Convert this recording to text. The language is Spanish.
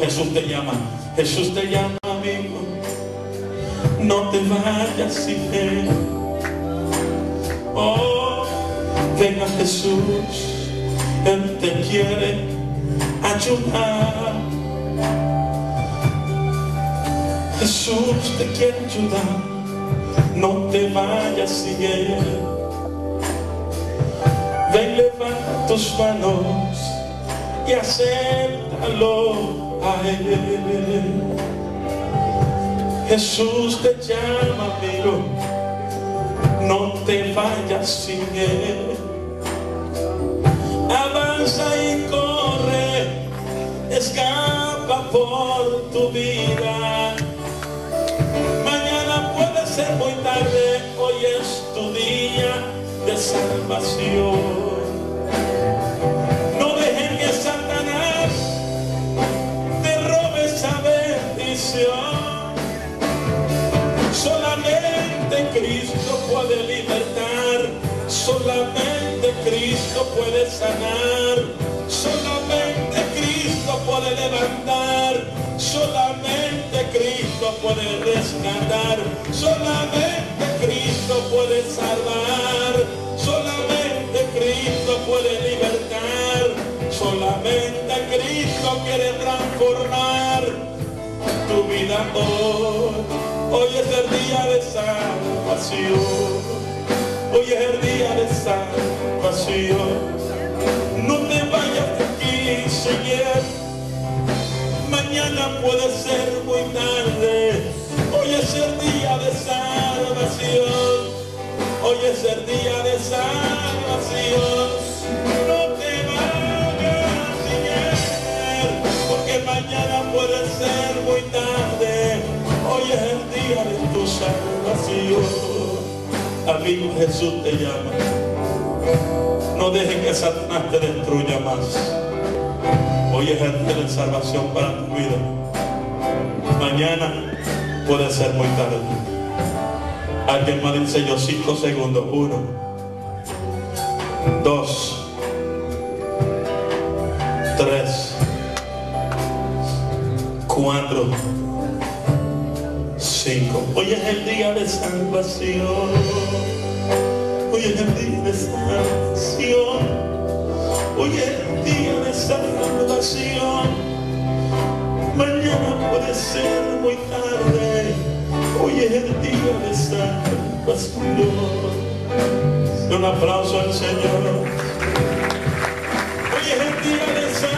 Jesús te llama, Jesús te llama, amigo. No te vayas sin él. Oh, venga Jesús, Él te quiere ayudar. Jesús te quiere ayudar, no te vayas sin Él. Ven, levanta tus manos y acéptalo Jesús te llama, amigo, no te vayas sin Él. Avanza y corre, escapa por tu vida. Mañana puede ser muy tarde, hoy es tu día de salvación. Solamente Cristo puede libertar, solamente Cristo puede sanar, solamente Cristo puede levantar, solamente Cristo puede rescatar, solamente Cristo puede salvar, solamente Cristo puede libertar, solamente Cristo quiere transformar hoy. Hoy es el día de salvación. Hoy es el día de salvación. No te vayas de aquí, Señor. Mañana puede ser muy tarde. Hoy es el día de salvación. Hoy es el día de salvación. Amigo, Jesús te llama. No dejes que Satanás te destruya más. Hoy es el salvación para tu vida. Mañana puede ser muy tarde. Alguien más dice yo cinco segundos. Uno, dos, tres, cuatro, cinco. Hoy es el día de salvación. Hoy es el día de salvación. Hoy es el día de salvación. Mañana puede ser muy tarde. Hoy es el día de salvación. Un aplauso al Señor. Hoy es el día de salvación.